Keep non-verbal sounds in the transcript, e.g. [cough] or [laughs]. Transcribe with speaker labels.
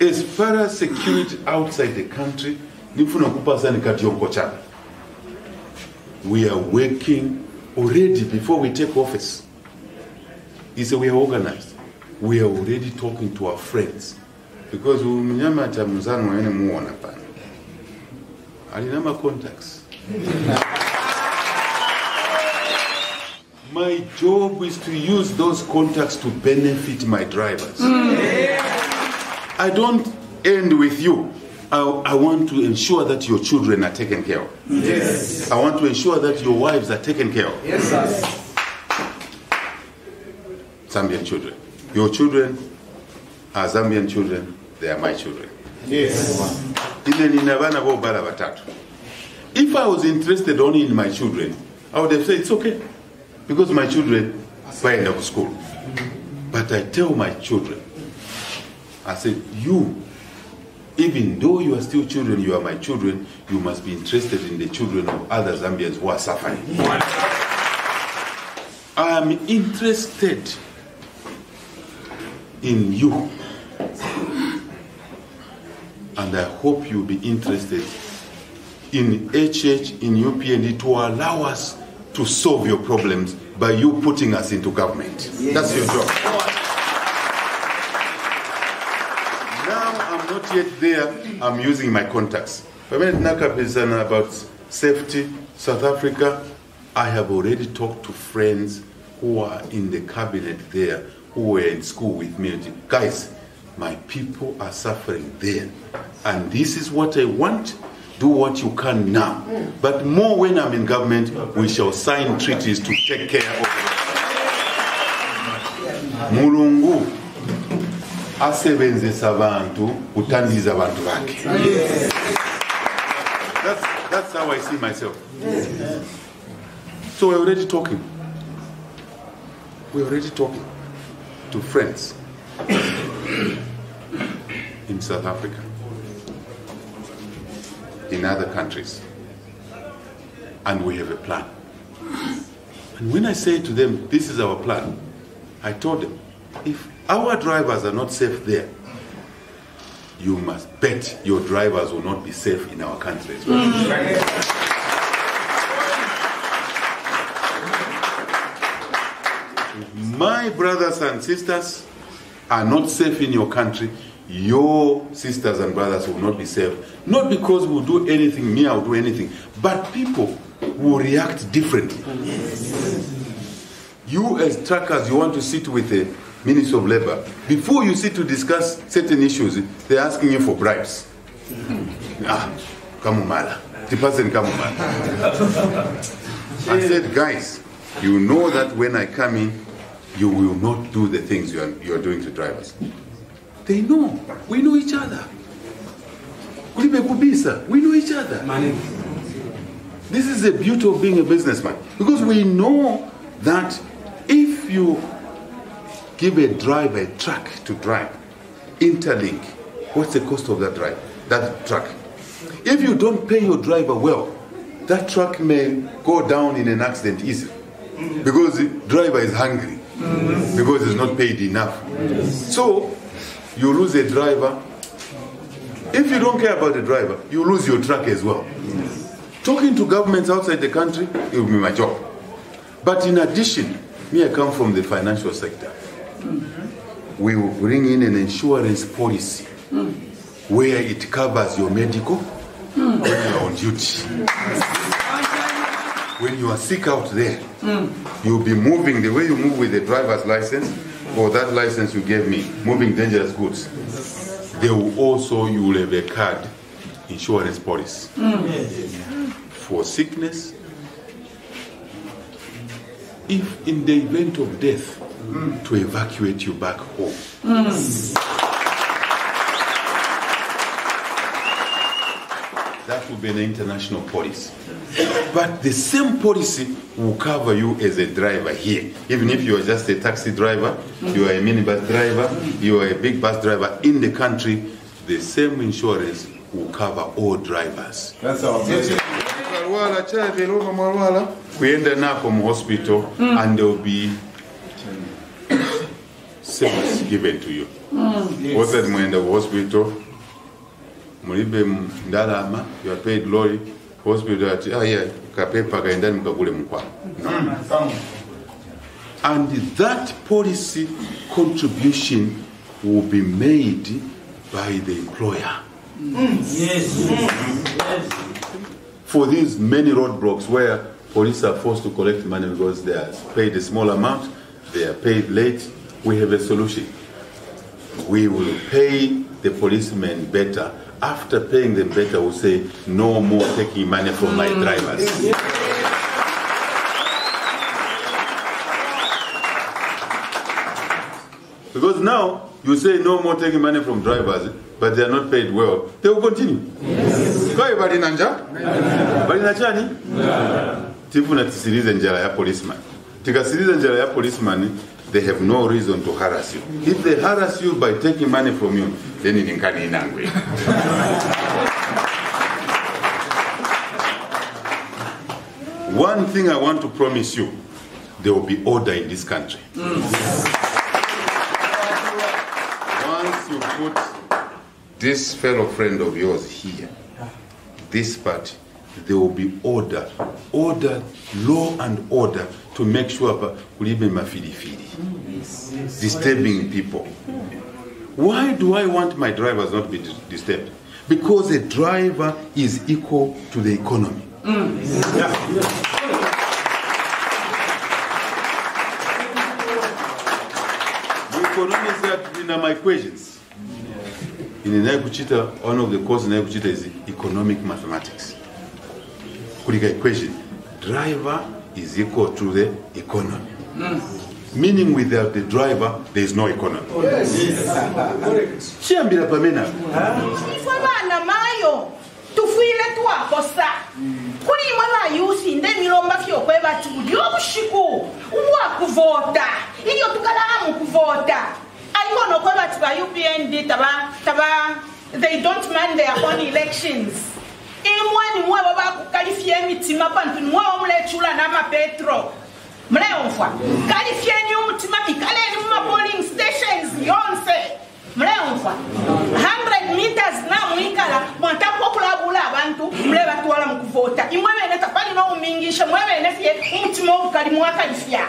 Speaker 1: as far as security outside the country ndifuna kupasani katyonko chako we are working already before we take office. Said we are organized. We are already talking to our friends. Because mnyamata mzano wene muona pana alina contacts. My job is to use those contacts to benefit my drivers mm. I don't end with you I, I want to ensure that your children are taken care of
Speaker 2: Yes.
Speaker 1: i want to ensure that your wives are taken care of
Speaker 2: Yes, sir.
Speaker 1: zambian children your children are zambian children they are my children
Speaker 2: Yes.
Speaker 1: if i was interested only in my children i would have said it's okay because my children were in school. but i tell my children i said you even though you are still children you are my children you must be interested in the children of other zambians who are suffering i am interested in you and I hope you'll be interested in HH, in UPND to allow us to solve your problems by you putting us into government. That's your job. Now I'm not yet there, I'm using my contacts. Permanent Nakap is about safety, South Africa. I have already talked to friends who are in the cabinet there, who were in school with me. Guys, my people are suffering there. And this is what I want. Do what you can now. But more when I'm in government, we shall sign treaties to take care of it. mulungu asebenzesa abantu kutandiza abantu bake that's, how i see myself. So we're already talking. We're already talking to friends in south africa in other countries and we have a plan. And when i say to them this is our plan I told them, if our drivers are not safe there, you must bet your drivers will not be safe in our country as well. Mm. My brothers and sisters are not safe in your country. Your sisters and brothers will not be safe. Not because we'll do anything, me, I'll do anything, but people will react differently. You, as truckers, you want to sit with the Minister of Labor. Before you sit to discuss certain issues, they're asking you for bribes. [laughs] Ah, Kamumala. The person Kamumala. I said, guys, you know that when I come in, you will not do the things you are, you are doing to drivers. They know. We know each other. Kulibe kubisa. We know each other. This is the beauty of being a businessman. Because we know that if you give a driver a truck to drive, interlink, what's the cost of that drive, that truck? If you don't pay your driver well, that truck may go down in an accident easily because the driver is hungry because he's not paid enough. So you lose a driver. If you don't care about the driver, you lose your truck as well. Talking to governments outside the country, it will be my job. But in addition, me, I come from the financial sector. We will bring in an insurance policy where it covers your medical when you are on duty. When you are sick out there, you'll be moving the way you move with the driver's license or that license you gave me, moving dangerous goods. They will also, you will have a card insurance policy for sickness, if in the event of death, to evacuate you back home. That will be an international policy. But the same policy will cover you as a driver here. Even if you are just a taxi driver, you are a minibus driver, you are a big bus driver in the country, the same insurance will cover all drivers.
Speaker 2: That's our message.
Speaker 1: Marwala, chave, loma Marwala. Kuenda nako mu hospital and there will be service given to you. Mm. Whether mwenda ku hospital, mulibe ndalama, you are paid lorry, hospital ati, ah yeah, kapepa kaendani mkagule mkwano. Mm, and that policy contribution will be made by the employer. Mm, yes. For these many roadblocks where police are forced to collect money because they are paid a small amount, they are paid late, we have a solution. We will pay the policemen better. After paying them better, we'll say, no more taking money from my drivers. Because now you say no more taking money from drivers, but they are not paid well. They will continue. Kwa balina njaa? Balina chani? Tifuna tisirize njala ya policeman. Tikasirize njala ya policeman, they have no reason to harass you. If they harass you by taking money from you, then ni nkani inangwe. One thing I want to promise you, there will be order in this country. Once you put this fellow friend of yours here, this party, there will be order, order, law and order to make sure pa- kulibe mafilifili, mm, disturbing people. Why do I want my drivers not to be disturbed? Because a driver is equal to the economy. Mm. The economists that in my equations. In inayokuchita, one of the courses in inayokuchita is economic mathematics. Kulika equation, driver is equal to the economy. Hmm. Meaning without the driver, there is no economy. Oh, Chiambira pamena.
Speaker 3: ifwe bana mayo. Tufwile twakosa kulimwe bayusi nde milomba fyokwe bati buli obushiku bwakuvota iyo tukalamu kuvota. Aikono kwe bati ba upnd taba taba they don't mind their own elections. imwe nimwe kalifie mitima bantu nimwe omulechula namapetro muleyonfwa kalifieni umutima ma polling stations yonse. Muleyonfwa 100 meters namwikala bula abantu. Mule batwala mukuvota imwe bene takwalina oumingisha mwe bene fye umutima obukali mwakalifya